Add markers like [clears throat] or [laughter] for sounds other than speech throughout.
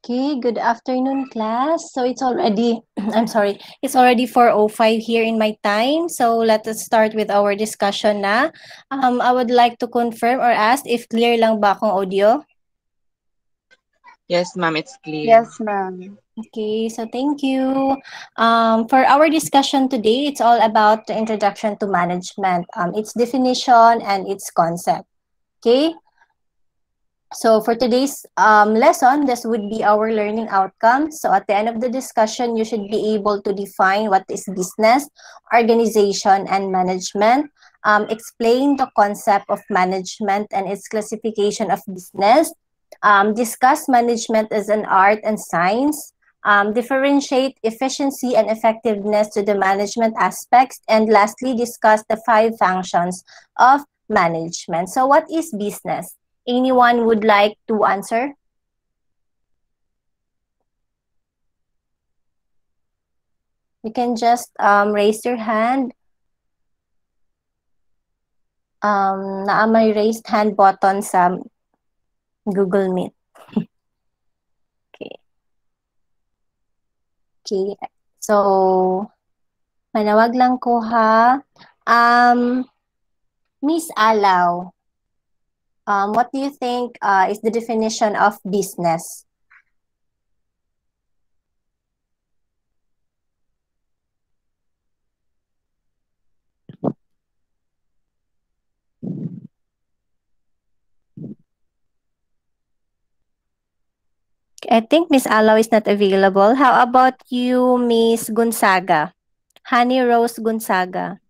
Okay, good afternoon, class. So it's already, [clears throat] I'm sorry, it's already 4.05 here in my time. So let us start with our discussion na. Um, I would like to confirm or ask if clear lang ba akong audio? Yes, ma'am, it's clear. Yes, ma'am. Okay, so thank you. Um, for our discussion today, it's all about the introduction to management, um, its definition and its concept. Okay, so for today's um, lesson, this would be our learning outcomes. So at the end of the discussion, you should be able to define what is business, organization, and management. Um, explain the concept of management and its classification of business. Um, discuss management as an art and science. Um, differentiate efficiency and effectiveness to the management aspects. And lastly, discuss the five functions of management. So what is business? Anyone would like to answer? You can just um, raise your hand. Um, naa may raised hand button sa Google Meet. [laughs] okay. Okay. So, manawag lang ko ha. Um, Miss Alaw, um, what do you think uh, is the definition of business? I think Miss Alaw is not available. How about you, Miss Gonzaga? Honey Rose Gonzaga.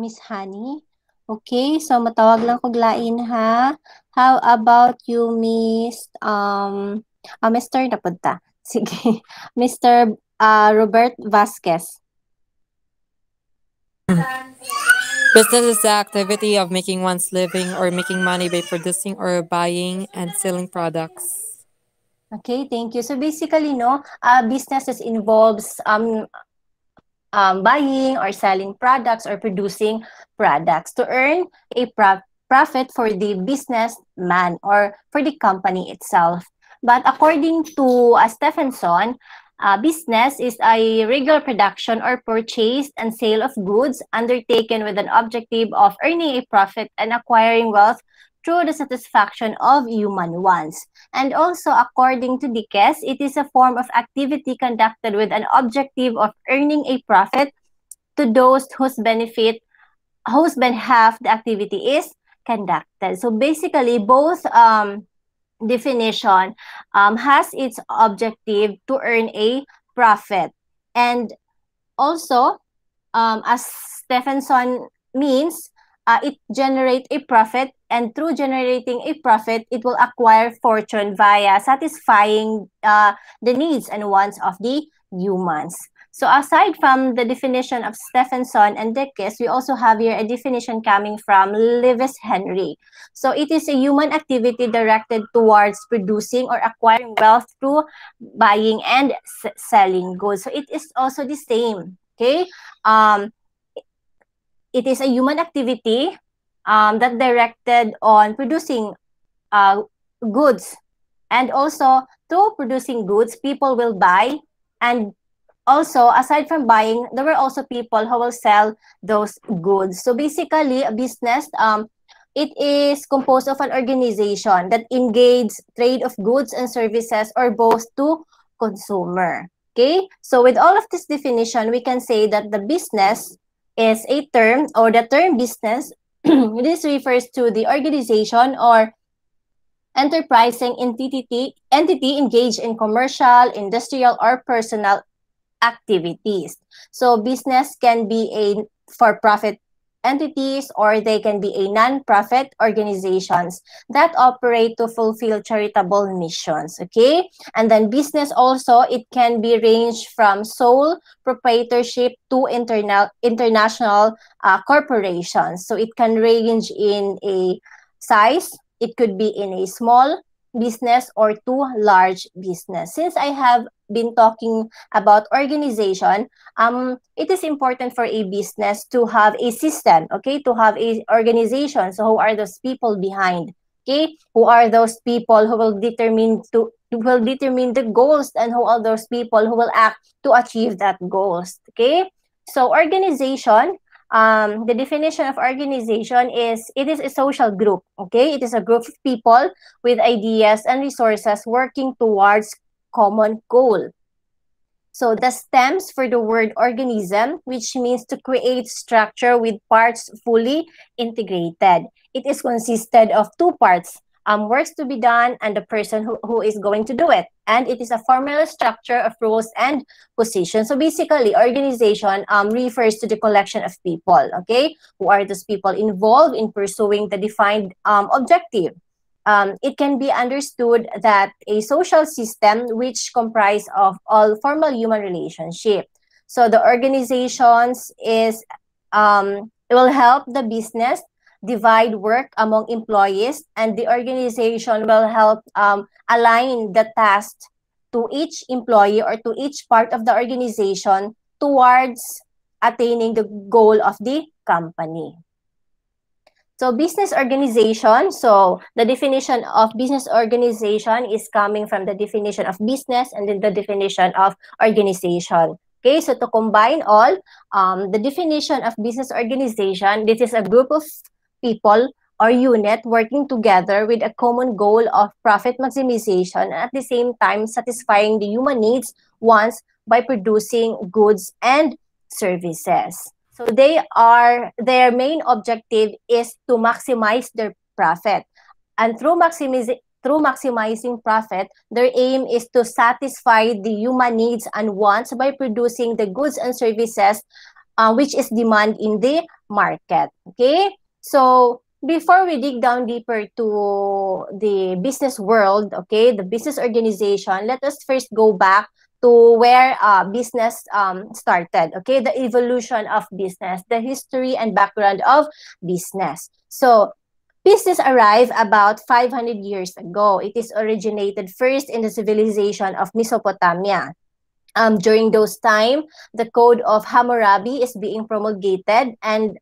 Miss Honey. Okay, so matawag lang kog lain ha. How about you, Miss um uh, Mr. napunta. [laughs] Sige. Mr. Uh, Robert Vasquez. Business is the activity of making one's living or making money by producing or buying and selling products. Okay, thank you. So basically, no, uh, businesses involves um um, buying or selling products or producing products to earn a pro- profit for the businessman or for the company itself. But according to uh, Stephenson, uh, business is a regular production or purchase and sale of goods undertaken with an objective of earning a profit and acquiring wealth through the satisfaction of human wants. And also, according to Dicksee, it is a form of activity conducted with an objective of earning a profit to those whose benefit, whose behalf the activity is conducted. So basically, both um, definition um, has its objective to earn a profit. And also, um, as Stephenson means, uh, it generate a profit and through generating a profit it will acquire fortune via satisfying uh, the needs and wants of the humans so aside from the definition of Stephenson and Dicksee, we also have here a definition coming from Lewis Henry. So it is a human activity directed towards producing or acquiring wealth through buying and selling goods. So it is also the same. Okay. Um, it is a human activity um, that directed on producing uh, goods. And also, through producing goods, people will buy. And also, aside from buying, there were also people who will sell those goods. So basically, a business, um, it is composed of an organization that engages trade of goods and services or both to consumer. Okay, so with all of this definition, we can say that the business is a term or the term business. [clears throat] this refers to the organization or enterprising entity, entity engaged in commercial, industrial, or personal activities. So business can be a for-profit entities or they can be a non-profit organizations that operate to fulfill charitable missions okay? And then business also it can be ranged from sole proprietorship to internal international uh, corporations. So it can range in a size it could be in a small business or two large business. Since I have been talking about organization, um, it is important for a business to have a system, okay, to have a organization. So who are those people behind? Okay, who are those people who will determine to will determine the goals and who are those people who will act to achieve that goals. Okay, so organization um, the definition of organization is it is a social group okay? It is a group of people with ideas and resources working towards common goal. So the stems for the word organism which means to create structure with parts fully integrated. It is consisted of two parts um, works to be done and the person who, who is going to do it. And it is a formal structure of roles and positions. So basically, organization um, refers to the collection of people, okay, who are those people involved in pursuing the defined um, objective. Um, it can be understood that a social system which comprise of all formal human relationship. So the organizations is um, it will help the business divide work among employees and the organization will help um, align the tasks to each employee or to each part of the organization towards attaining the goal of the company. So business organization, so the definition of business organization is coming from the definition of business and then the definition of organization. Okay, so to combine all, um, the definition of business organization, this is a group of people or unit working together with a common goal of profit maximization and at the same time satisfying the human needs wants by producing goods and services. So they are their main objective is to maximize their profit. And through maximizing through maximizing profit, their aim is to satisfy the human needs and wants by producing the goods and services uh, which is demand in the market. Okay? So before we dig down deeper to the business world, okay, the business organization, let us first go back to where uh, business um, started, okay, the evolution of business, the history and background of business. So business arrived about 500 years ago. It is originated first in the civilization of Mesopotamia. Um, during those time, the code of Hammurabi is being promulgated and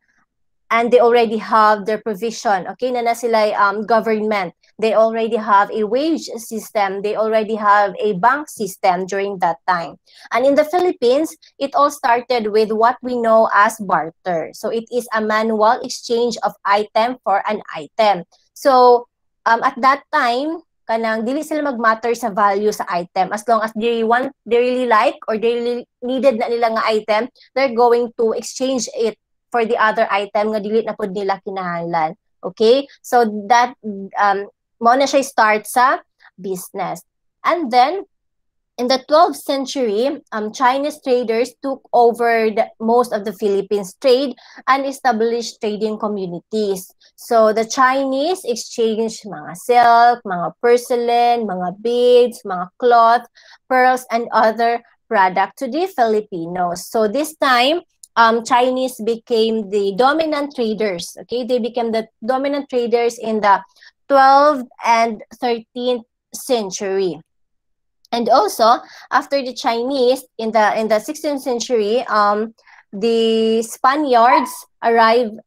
and they already have their provision okay na na sila um, government. They already have a wage system. They already have a bank system during that time. And in the philippines it all started with what we know as barter. So it is a manual exchange of item for an item. So um, at that time kanang dili sila magmatter sa value sa item. As long as they want they really like or they really needed na nila nga item they're going to exchange it for the other item nga dili na pud nila kinahanglan. Okay? So that um mo na siya start sa business. And then in the 12th century, um, Chinese traders took over the, most of the Philippines trade and established trading communities. So the Chinese exchanged mga silk, mga porcelain, mga beads, mga cloth, pearls, and other product to the Filipinos. So this time, um, Chinese became the dominant traders. Okay, they became the dominant traders in the 12th and 13th century. And also, after the Chinese in the in the 16th century, um, the Spaniards arrived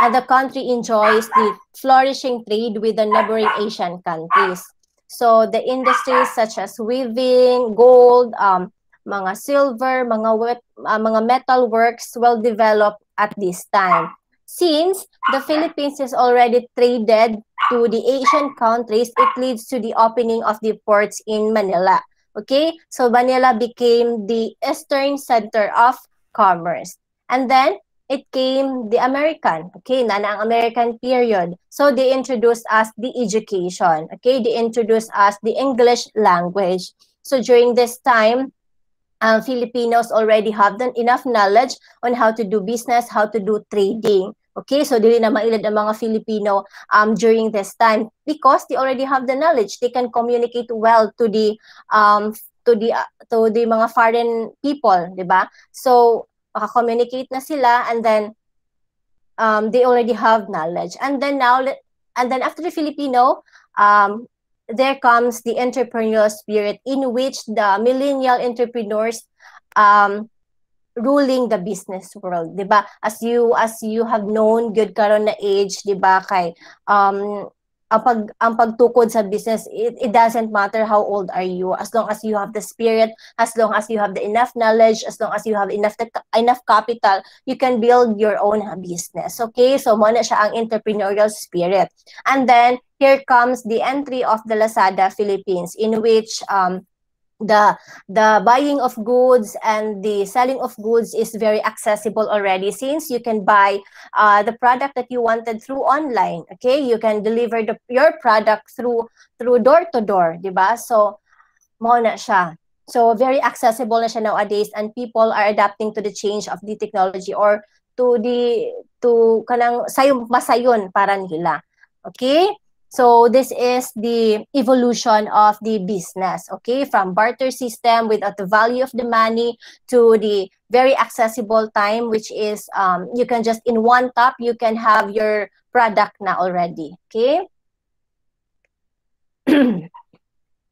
and the country enjoys the flourishing trade with the neighboring Asian countries. So the industries such as weaving, gold, um, mga silver, mga wet, uh, mga metal works well developed at this time. Since the Philippines is already traded to the Asian countries, it leads to the opening of the ports in Manila. Okay, so Manila became the eastern center of commerce. And then it came the American, okay, na ang American period. So they introduced us the education, okay, they introduced us the English language. So during this time, um, Filipinos already have the, enough knowledge on how to do business, how to do trading. Okay, so dili na mailad ang mga Filipino um, during this time because they already have the knowledge. They can communicate well to the um, to the uh, to the mga foreign people, 'di ba? So maka-communicate na sila and then um, they already have knowledge. And then now and then after the Filipino um, there comes the entrepreneurial spirit in which the millennial entrepreneurs um, ruling the business world, 'di ba? As you as you have known good karon na age, 'di ba, kay um ang pag ang pagtukod sa business it, it doesn't matter how old are you. As long as you have the spirit as long as you have the enough knowledge as long as you have enough enough capital you can build your own business okay? So mo na siya ang entrepreneurial spirit. And then here comes the entry of the Lazada Philippines in which um the the buying of goods and the selling of goods is very accessible already since you can buy uh, the product that you wanted through online okay? You can deliver the, your product through through door to door diba so mo na siya. So very accessible na siya nowadays and people are adapting to the change of the technology or to the to kanang sayon masayon para nila okay So this is the evolution of the business, okay? From barter system without the value of the money to the very accessible time, which is um, you can just in one tap, you can have your product now already, okay? [clears throat]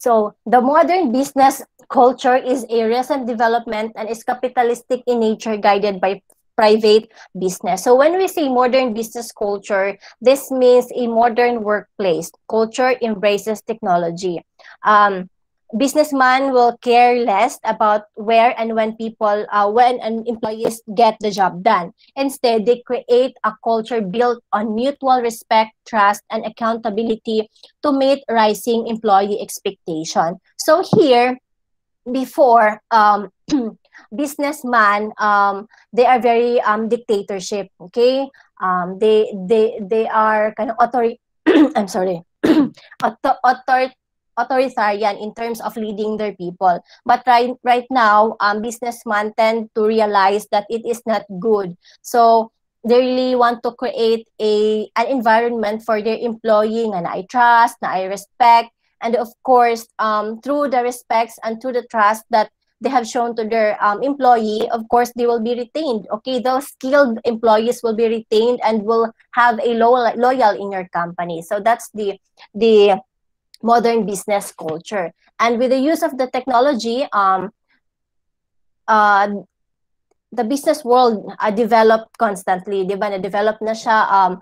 so the modern business culture is a recent development and is capitalistic in nature guided by private business. So when we say modern business culture, this means a modern workplace. Culture embraces technology. Um, businessman will care less about where and when people, uh, when and employees get the job done. Instead, they create a culture built on mutual respect, trust, and accountability to meet rising employee expectation. So here, before um, [clears throat] businessman um, they are very um, dictatorship okay? Um, they they they are kind of author [clears throat] i'm sorry [clears throat] author, author authoritarian in terms of leading their people. But right right now um, businessmen tend to realize that it is not good. So they really want to create a an environment for their employee na I trust, na I respect, and of course, um, through the respects and through the trust that they have shown to their um, employee, of course, they will be retained. Okay, those skilled employees will be retained and will have a loyal, loyal in your company. So that's the the modern business culture. And with the use of the technology, um, uh, the business world uh, developed constantly, di ba? Na-develop na siya um,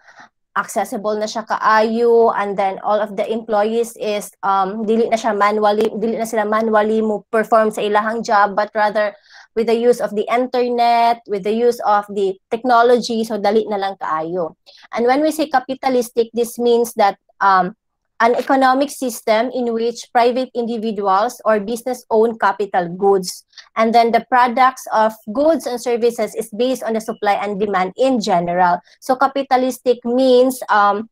accessible na siya kaayo and then all of the employees is um dili na siya manually dili na sila manually mo perform sa ilahang job but rather with the use of the internet with the use of the technology so dali na lang kaayo and when we say capitalistic this means that um an economic system in which private individuals or business own capital goods. And then the products of goods and services is based on the supply and demand in general. So capitalistic means um,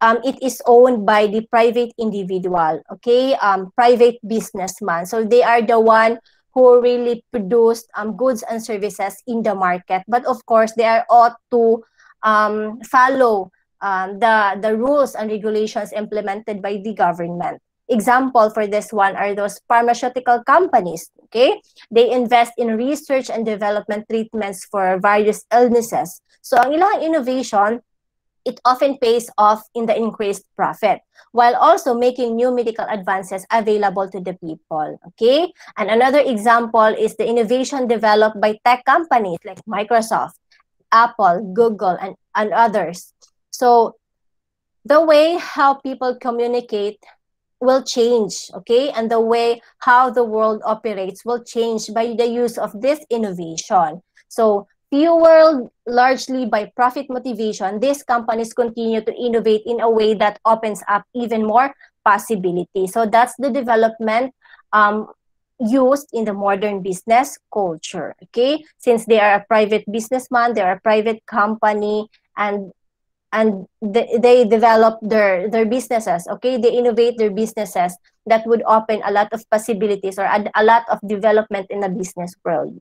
um, it is owned by the private individual, okay, um, private businessman. So they are the one who really produced um, goods and services in the market. But of course, they are ought to um, follow um, the, the rules and regulations implemented by the government. Example for this one are those pharmaceutical companies, okay? They invest in research and development treatments for various illnesses. So ang ilang innovation, it often pays off in the increased profit while also making new medical advances available to the people. Okay? And another example is the innovation developed by tech companies like Microsoft, Apple, Google, and, and others. So the way how people communicate will change, okay? And the way how the world operates will change by the use of this innovation. So fueled largely by profit motivation, these companies continue to innovate in a way that opens up even more possibility. So that's the development um, used in the modern business culture, okay? Since they are a private businessman, they are a private company, and and th- they develop their their businesses okay? They innovate their businesses that would open a lot of possibilities or a, a lot of development in the business world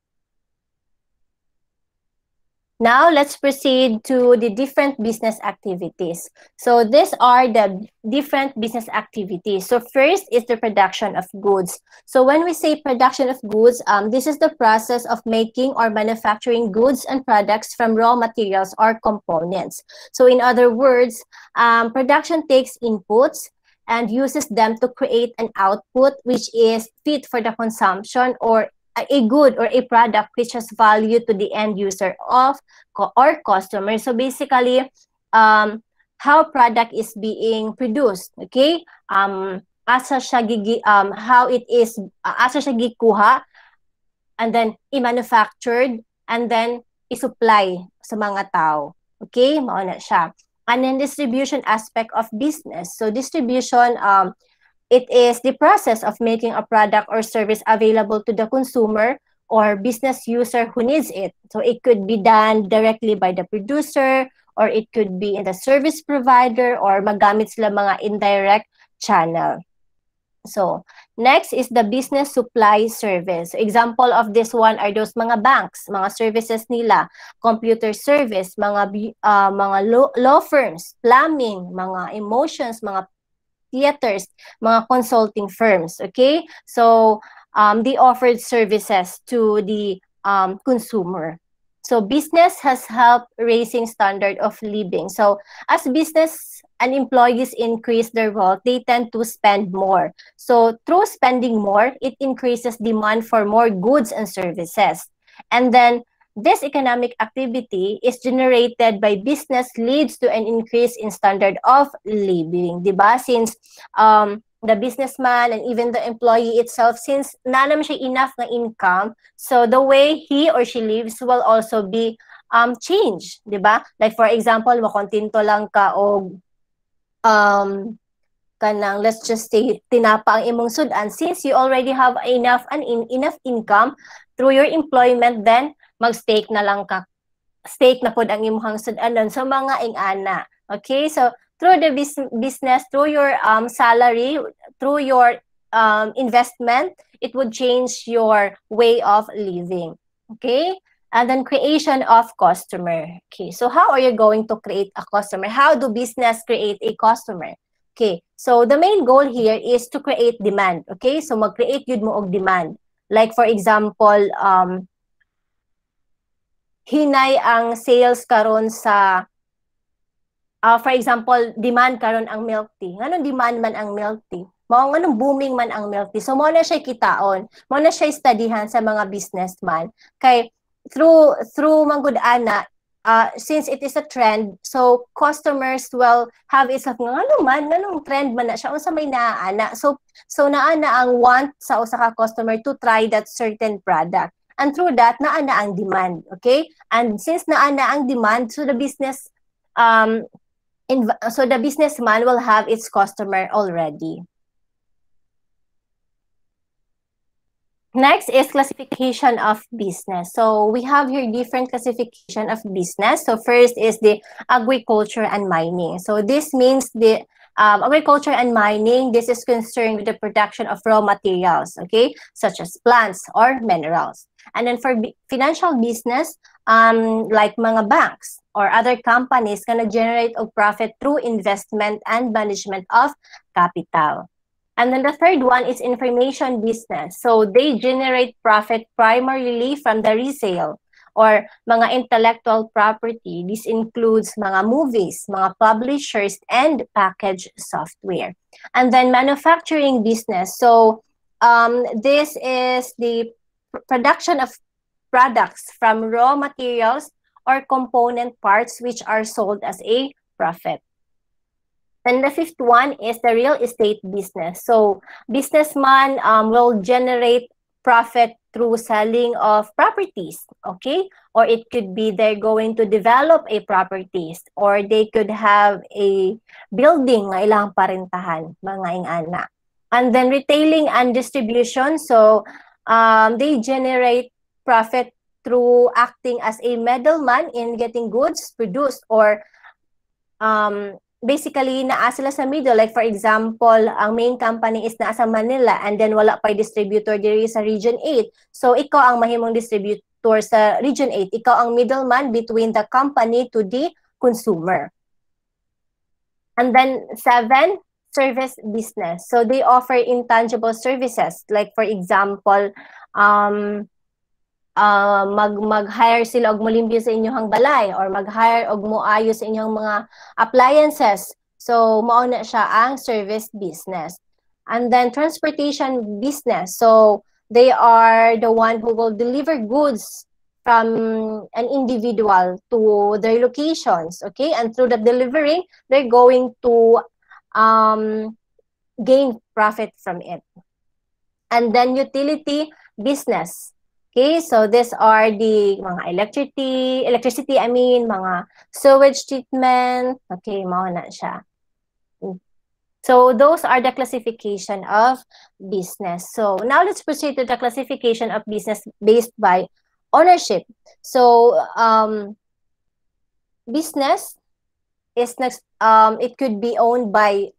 now let's proceed to the different business activities. So these are the different business activities. So first is the production of goods. So when we say production of goods, um, this is the process of making or manufacturing goods and products from raw materials or components. So in other words, um, production takes inputs and uses them to create an output which is fit for the consumption or a good or a product which has value to the end user of or customer. So basically, um, how product is being produced, okay? Um, asa siya gigi, um, how it is, uh, asa siya gikuha, and then i-manufactured, and then i-supply sa mga tao. Okay? Mao na siya. And then distribution aspect of business. So distribution, um, It is the process of making a product or service available to the consumer or business user who needs it. So it could be done directly by the producer or it could be in the service provider or magamit sila mga indirect channel. So, next is the business supply service. Example of this one are those mga banks, mga services nila, computer service, mga uh, mga law, law firms, plumbing, mga emotions, mga theaters, mga consulting firms, okay? So, um, they offered services to the um, consumer. So, business has helped raising standard of living. So, as business and employees increase their wealth, they tend to spend more. So, through spending more, it increases demand for more goods and services. And then, this economic activity is generated by business leads to an increase in standard of living, di ba? Since um, the businessman and even the employee itself, since na naman siya enough na income, so the way he or she lives will also be um, changed, di ba? Like for example, makontinto lang ka o um, kanang let's just say tinapa ang imong sudan since you already have enough and in, enough income through your employment then mag-stake na lang ka stake na pod ang imong sudanon sa mga ingana. Okay? So through the bus- business, through your um salary, through your um investment, it would change your way of living. Okay? And then creation of customer. Okay, so how are you going to create a customer? How do business create a customer? Okay, so the main goal here is to create demand. Okay, so mag-create yun mo og demand. Like for example, um, hinay ang sales karon sa uh, for example, demand karon ang milk tea. Nganong demand man ang milk tea? Mao nganong booming man ang milk tea. So mo na siya kitaon, mo na siya studyhan sa mga businessman. Kay through through manggod ana uh, since it is a trend, so customers will have isip nga ano man, nganong trend man na siya unsa may naana. So so naa na ang want sa usa ka customer to try that certain product. And through that, naana ang demand. Okay? And since naana ang demand, so the business, um, in, so the businessman will have its customer already. Next is classification of business. So we have here different classification of business. So first is the agriculture and mining. So this means the um, agriculture and mining, this is concerned with the production of raw materials, okay, such as plants or minerals. And then for financial business, um, like mga banks or other companies gonna generate a profit through investment and management of capital. And then the third one is information business. So they generate profit primarily from the resale or mga intellectual property. This includes mga movies, mga publishers, and package software. And then manufacturing business. So um, this is the production of products from raw materials or component parts which are sold as a profit. And the fifth one is the real estate business. So businessman um, will generate profit through selling of properties, okay? Or it could be they're going to develop a properties or they could have a building nga ilang parintahan, mga ingana. And then retailing and distribution, so um, they generate profit through acting as a middleman in getting goods produced or um, basically naa sila sa middle. Like for example ang main company is naa sa Manila and then wala pa distributor diri sa region 8 so ikaw ang mahimong distributor sa region 8 ikaw ang middleman between the company to the consumer. And then seven service business so they offer intangible services like for example um uh, mag mag-hire sila og molimpyo sa inyong balay or mag-hire og moayo sa inyong mga appliances. So mao na siya ang service business. And then transportation business. So they are the one who will deliver goods from an individual to their locations, okay? And through the delivering, they're going to um, gain profit from it. And then utility business. Okay, so these are the mga electricity, electricity, I mean, mga sewage treatment. Okay, mao na siya. So those are the classification of business. So now let's proceed to the classification of business based by ownership. So um, business is next. Um, it could be owned by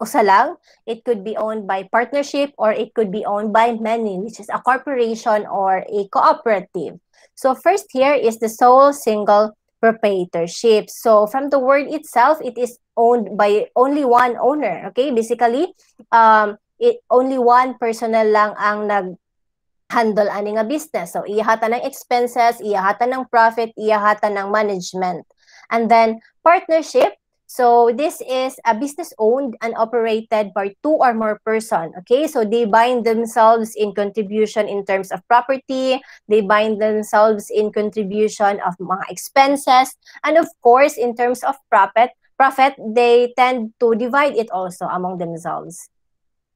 usa. It could be owned by partnership or it could be owned by many, which is a corporation or a cooperative. So first here is the sole single proprietorship. So from the word itself, it is owned by only one owner. Okay, basically, um, it only one personnel lang ang nag handle ani nga business. So iyahatan ng expenses, iyahatan ng profit, iyahatan ng management. And then partnership, So this is a business owned and operated by two or more person. Okay, so they bind themselves in contribution in terms of property. They bind themselves in contribution of mga expenses, and of course, in terms of profit, profit they tend to divide it also among themselves.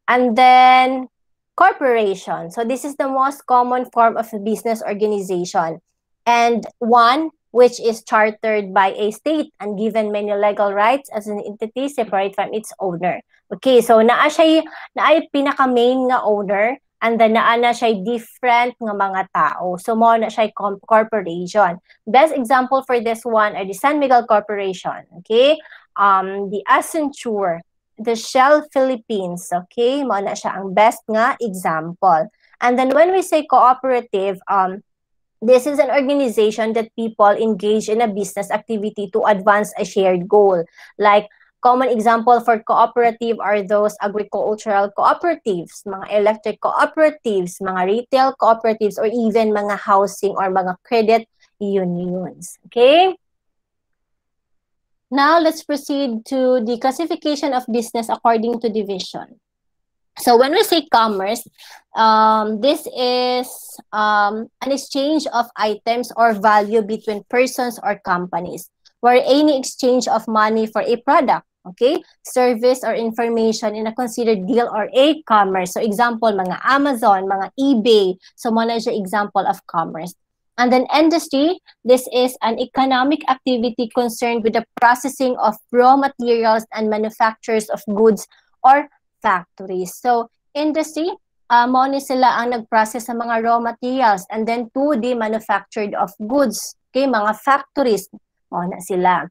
And then corporation. So this is the most common form of business organization, and one which is chartered by a state and given many legal rights as an entity separate from its owner. Okay, so naa siya naa pinaka main nga owner and then naa na siya different nga mga tao. So mo na siya corporation. Best example for this one are the San Miguel Corporation, okay? Um the Accenture, the Shell Philippines, okay? Mo na siya ang best nga example. And then when we say cooperative, um this is an organization that people engage in a business activity to advance a shared goal. Like common example for cooperative are those agricultural cooperatives, mga electric cooperatives, mga retail cooperatives, or even mga housing or mga credit unions. Okay? Now, let's proceed to the classification of business according to division. So when we say commerce, um, this is um, an exchange of items or value between persons or companies, where any exchange of money for a product, okay, service or information in a considered deal or a commerce. So example, mga Amazon, mga eBay. So mo na example of commerce. And then industry, this is an economic activity concerned with the processing of raw materials and manufactures of goods or factories. So, industry, uh, mo ni sila ang nag-process sa mga raw materials and then to the manufactured of goods. Okay, mga factories, mo na sila.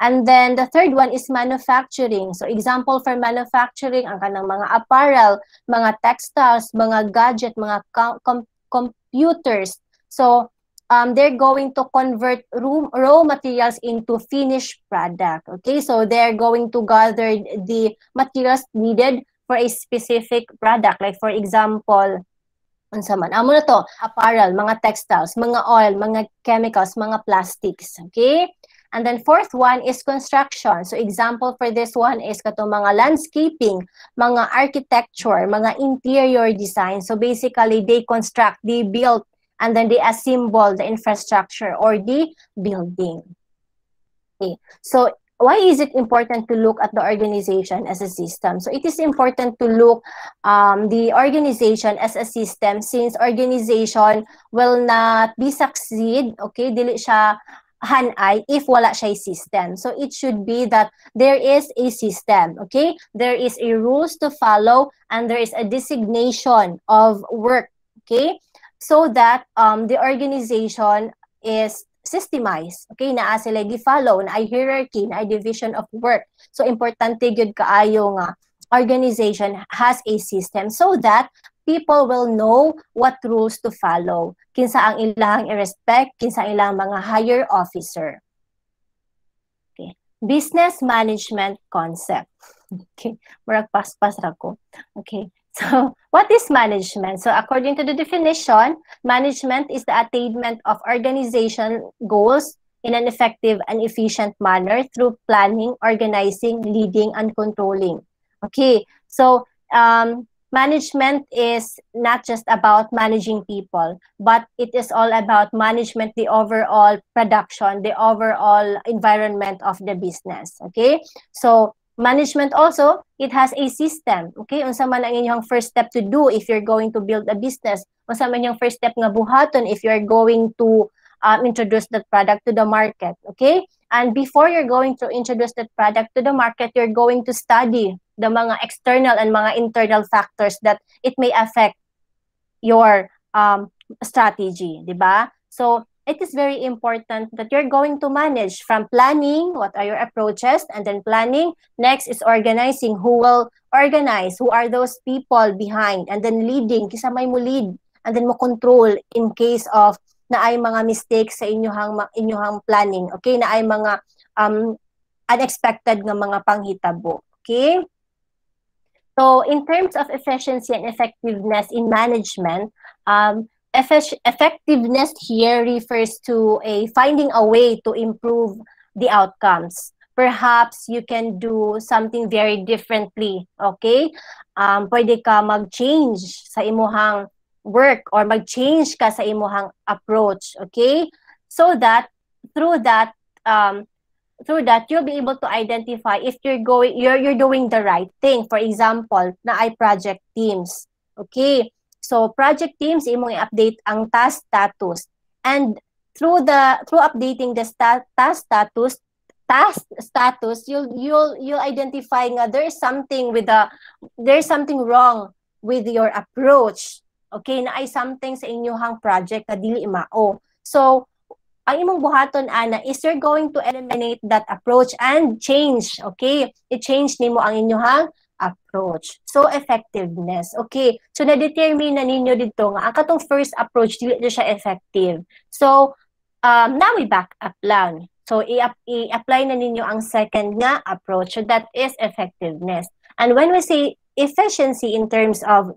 And then the third one is manufacturing. So example for manufacturing, ang kanang mga apparel, mga textiles, mga gadget, mga com- computers. So um, they're going to convert raw materials into finished product. Okay, so they're going to gather the materials needed for a specific product. Like for example, unsa man? Amo na to. Apparel mga textiles mga oil mga chemicals mga plastics. Okay? And then fourth one is construction. So example for this one is kato mga landscaping mga architecture mga interior design. So basically they construct they build and then they assemble the infrastructure or the building. Okay? So why is it important to look at the organization as a system? So it is important to look um, the organization as a system since organization will not be succeed, okay, dili siya hanay if wala siya system. So it should be that there is a system, okay? There is a rules to follow and there is a designation of work, okay? So that um, the organization is systemize. Okay, naa sila gi-follow, na ay hierarchy, na ay division of work. So importante gyud kaayo nga organization has a system so that people will know what rules to follow. Kinsa ang ilang i-respect, kinsa ang ilang mga higher officer. Okay. Business management concept. [laughs] Okay. Murag paspas ra ko. Okay. So, [laughs] what is management? So, according to the definition, management is the attainment of organization goals in an effective and efficient manner through planning, organizing, leading, and controlling. Okay, so um, management is not just about managing people, but it is all about management, the overall production, the overall environment of the business. Okay, so management also it has a system. Okay? Unsa man ang inyong first step to do if you're going to build a business? Unsa man yung first step nga buhaton if you're going to um, introduce that product to the market? Okay? And before you're going to introduce that product to the market you're going to study the mga external and mga internal factors that it may affect your um, strategy di ba? So it is very important that you're going to manage from planning, what are your approaches, and then planning. Next is organizing, who will organize, who are those people behind, and then leading, kisa may mo lead, and then mo control in case of na ay mga mistakes sa inyong inyong planning. Okay, na ay mga um, unexpected nga mga panghitabo. Okay? So, in terms of efficiency and effectiveness in management, um, effectiveness here refers to a finding a way to improve the outcomes. Perhaps you can do something very differently okay? Um pwede ka mag-change sa imuhang work or mag-change ka sa imuhang approach okay? So that through that um through that you'll be able to identify if you're going you're you're doing the right thing. For example na ay project teams okay So project teams imong i-update ang task status. And through the through updating the stat, task status task status you'll you'll you'll identify nga there's something with the there's something wrong with your approach. Okay, na ay something sa inyong project na dili mao. So ang imong buhaton ana is you're going to eliminate that approach and change okay i-change nimo ang inyong approach. So, effectiveness. Okay. So, na-determine na ninyo dito nga, ang katong first approach, dili siya effective. So, um, now we back up lang. So, i-apply na ninyo ang second nga approach. So, that is effectiveness. And when we say efficiency in terms of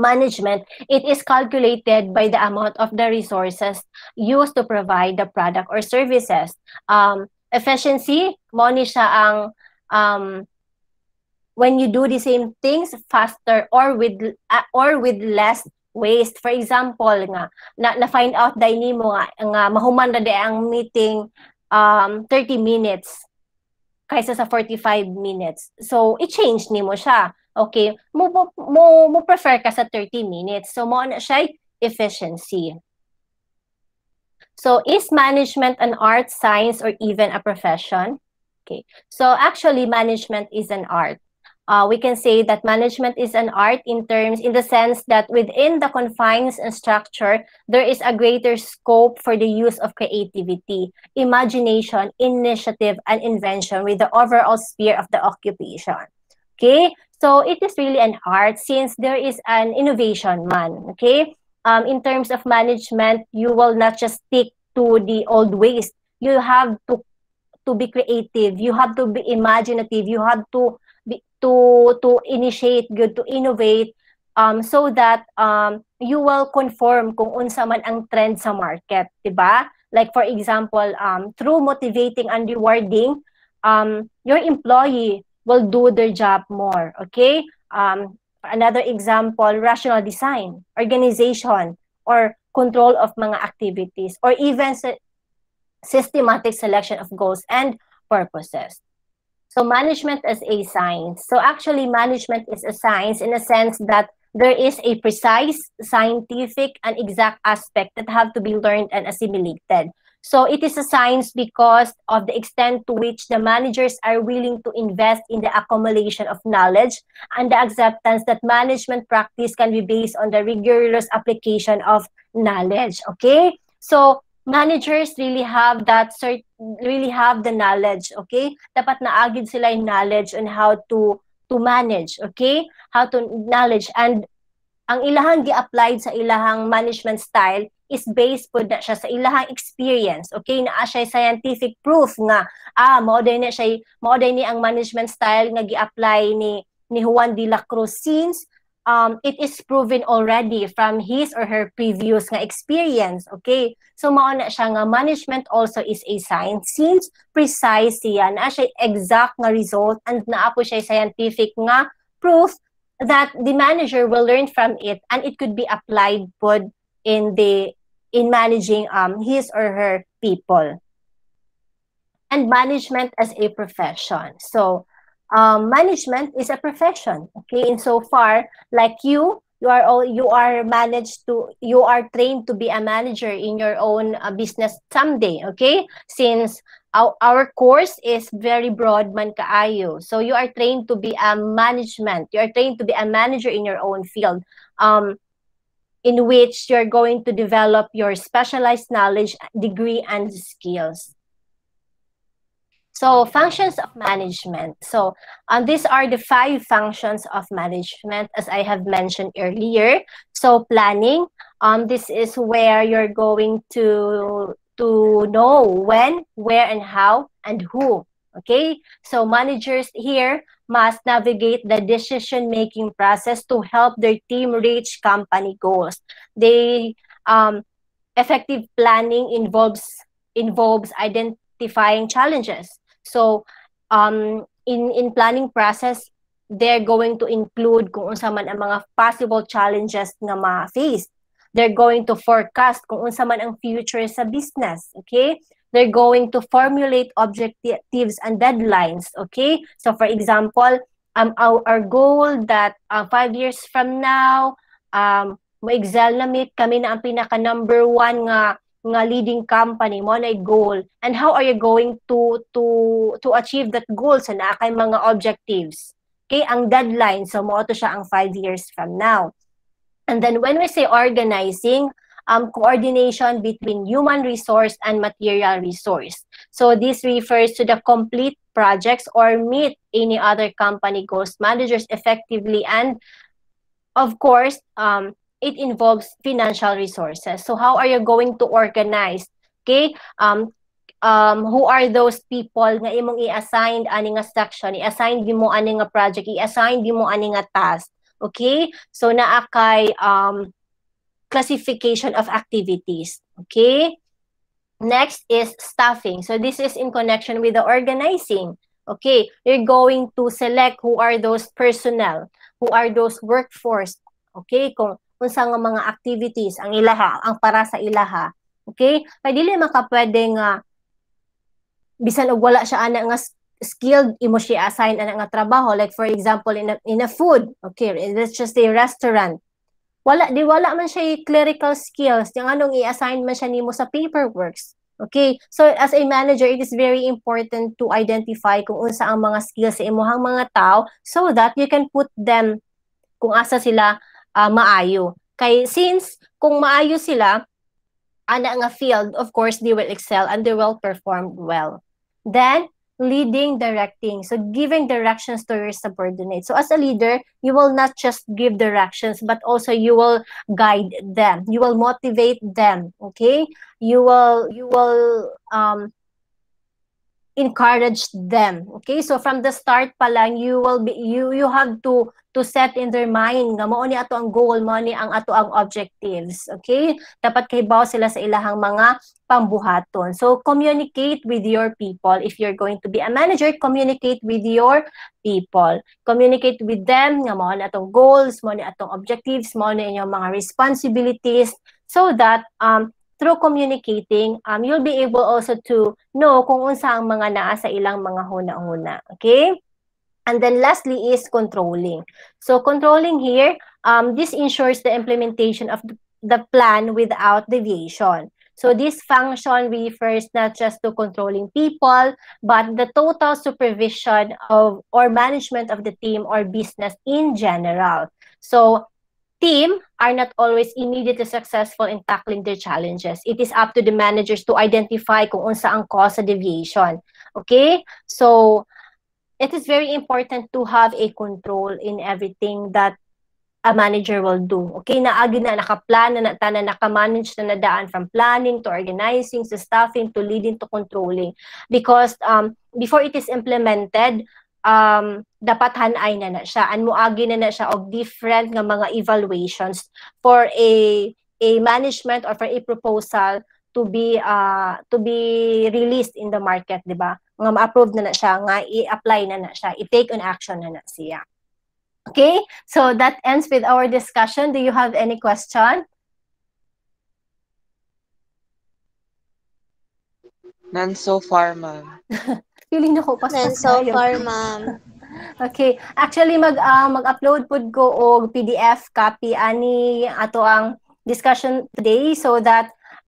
management, it is calculated by the amount of the resources used to provide the product or services. Um, efficiency, mo ni siya ang um, when you do the same things faster or with uh, or with less waste. For example, nga na, na find out dai nimo nga, nga mahuman na ang meeting um 30 minutes kaysa sa 45 minutes. So, i-change nimo siya. Okay, mo mo mo prefer ka sa 30 minutes. So, mo na siya efficiency. So, is management an art, science, or even a profession? Okay. So, actually, management is an art uh, we can say that management is an art in terms in the sense that within the confines and structure there is a greater scope for the use of creativity imagination initiative and invention with the overall sphere of the occupation. Okay? So it is really an art since there is an innovation man. Okay? Um, in terms of management you will not just stick to the old ways. You have to to be creative. You have to be imaginative. You have to to to initiate good to innovate um so that um you will conform kung unsa man ang trend sa market di ba? Like for example um through motivating and rewarding um your employee will do their job more okay? Um another example rational design organization or control of mga activities or even systematic selection of goals and purposes So management as a science. So actually management is a science in a sense that there is a precise scientific and exact aspect that have to be learned and assimilated. So it is a science because of the extent to which the managers are willing to invest in the accumulation of knowledge and the acceptance that management practice can be based on the rigorous application of knowledge. Okay? So managers really have that cert really have the knowledge, okay? Dapat naagid sila yung knowledge on how to to manage, okay? How to knowledge and ang ilahang gi-applied sa ilahang management style is based po na siya sa ilahang experience. Okay, naa siya scientific proof nga ah mao na siya mao ni ang management style nga gi-apply ni ni Juan de la Cruz since um, it is proven already from his or her previous experience. Okay? So, mao siya nga management also is a science since precise siya na siya exact nga result and naa po siya scientific nga proof that the manager will learn from it and it could be applied pod in the in managing um his or her people and management as a profession so um, management is a profession okay? In so far like you you are all you are managed to you are trained to be a manager in your own uh, business someday okay? Since our, our course is very broad man kaayo so you are trained to be a management. You are trained to be a manager in your own field um in which you're going to develop your specialized knowledge degree and skills so functions of management. So um, these are the five functions of management as I have mentioned earlier. So planning, um, this is where you're going to to know when, where, and how, and who. Okay, so managers here must navigate the decision-making process to help their team reach company goals. They um, effective planning involves involves identifying challenges So, um, in, in planning process, they're going to include kung unsa man ang mga possible challenges nga ma-face. They're going to forecast kung unsa man ang future sa business, okay? They're going to formulate objectives and deadlines, okay? So for example, um, our, our goal that uh, five years from now, um, mo-excel na meet kami na ang pinaka number one nga nga leading company mo na goal. And how are you going to to to achieve that goal sa naa kay mga objectives? Okay ang deadline. So mo to siya ang 5 years from now. And then when we say organizing um coordination between human resource and material resource. So this refers to the complete projects or meet any other company goals managers effectively and of course um it involves financial resources. So how are you going to organize? Okay? Um, um, who are those people nga imong i-assign ani nga section, i-assign di mo ani nga project, i-assign di mo ani nga task. Okay? So naa kay um, classification of activities. Okay? Next is staffing. So this is in connection with the organizing. Okay, you're going to select who are those personnel, who are those workforce. Okay, kung unsa nga mga activities ang ilaha ang para sa ilaha. Okay? Kay dili man ka pwede nga bisan og wala siya ana nga skilled imo siya assign ana nga trabaho. Like for example in a, in a food okay let's just say restaurant. Wala di wala man siya clerical skills. Yung anong i-assign man siya nimo sa paperworks okay? So as a manager it is very important to identify kung unsa ang mga skills sa imuhang mga tao so that you can put them kung asa sila uh, maayo. Kay since kung maayo sila, ana nga field, of course, they will excel and they will perform well. Then, leading, directing. So, giving directions to your subordinates. So, as a leader, you will not just give directions, but also you will guide them. You will motivate them. Okay? You will, you will, um, encourage them okay? So from the start pa lang you will be you you have to to set in their mind nga mao ni ato ang goal mao ni ang ato ang objectives okay? Dapat kay bawo sila sa ilahang mga pambuhaton. So communicate with your people. If you're going to be a manager communicate with your people. Communicate with them nga mao ni atong goals mao ni atong objectives mao ni inyong mga responsibilities so that um through communicating, um, you'll be able also to know kung unsa ang mga naa sa ilang mga huna-huna. Okay? And then lastly is controlling. So controlling here, um, this ensures the implementation of the plan without deviation. So this function refers not just to controlling people, but the total supervision of or management of the team or business in general. So team are not always immediately successful in tackling their challenges. It is up to the managers to identify kung unsa ang cause sa deviation. Okay? So, it is very important to have a control in everything that a manager will do. Okay, naagi na nakaplan na tanan nakamanage na nadaan from planning to organizing to staffing to leading to controlling because um before it is implemented um dapat hanay na na siya and muagi na na siya og different nga mga evaluations for a a management or for a proposal to be uh to be released in the market, di ba? Nga ma-approve na na siya, nga i-apply na na siya, i-take on action na na siya. Okay, so that ends with our discussion. Do you have any question? None so far, ma'am. [laughs] Feeling na ko pa Then so far, [laughs] ma'am. Okay, actually mag uh, mag-upload pud ko og PDF copy ani ato ang discussion today so that